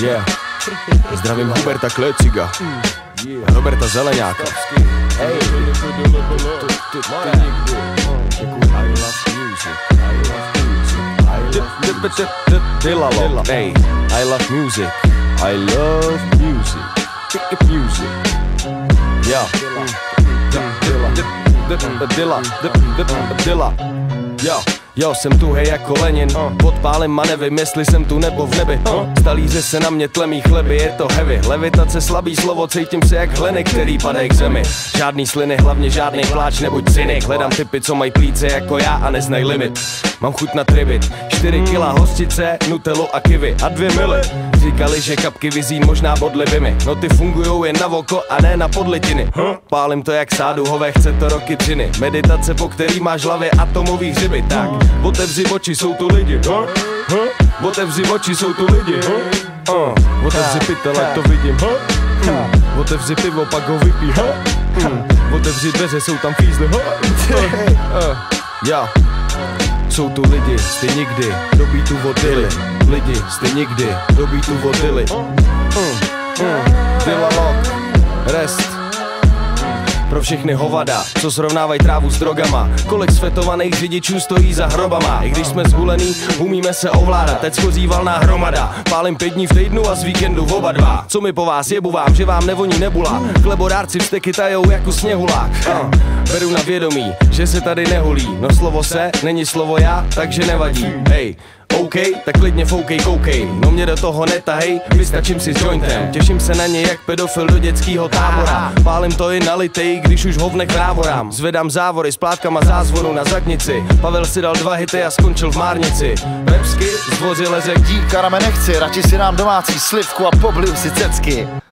Yeah. Zdravím Huberta Kleciga. Roberta Zeleňáka. Hey. Dilalo. Hey, I love music. I love music. Music. Yeah. Dilla. Dilla. Yo. Jo, jsem tu hej jako Lenin. Podpálím a nevím, jestli jsem tu nebo v nebi. Stalíře se na mě tlemí chleby, je to heavy. Levitace slabý slovo, cítím se jak hleny, který padají k zemi. Žádný sliny, hlavně žádný pláč, nebuď cynik. Hledám typy, co mají plíce jako já a neznají limit Mám chuť na tribit, 4 kila hostice, nutelu a kivy a dvě mily. Říkali, že kapky vizí možná bodlivými No ty fungujou jen na voko a ne na podlitiny Pálím to jak sádu, hové chce to roky dřiny Meditace, po který máš hlavě atomový hřiby. Tak, otevři oči, jsou tu lidi. Otevři oči, jsou tu lidi. Uh, Otevři pytel, to vidím. Uh, Otevři pivo, pak ho vypí uh, Otevři dveře, jsou tam fízly. Uh, uh, yeah. Jsou tu lidi, jste nikdy do beatu vodili. Lidi, jste nikdy do beatu vodili. Mm, mm, Lock, Rest. Pro všechny hovada, co srovnávají trávu s drogama. Kolik svetovaných řidičů stojí za hrobama. I když jsme zhulený, umíme se ovládat. Teď schozí valná hromada. Pálím pět dní v týdnu a z víkendu v oba dva. Co mi po vás jebu vám, že vám nevoní nebula. Chlebodárci vsteky tajou jako sněhulák. uh. Beru na vědomí, že se tady nehulí No slovo se, není slovo já, takže nevadí. Hej, OK, tak klidně foukej, koukej. No mě do toho netahej, vystačím si s jointem. Těším se na ně jak pedofil do dětského tábora. Pálím to i na litej, když už hovnek rávorám Zvedám závory s plátkama zázvoru na zadnici. Pavel si dal dva hity a skončil v márnici. Pepsky, zdvořile řek Dí karame nechci, radši si dám domácí slivku a pobliju si cecky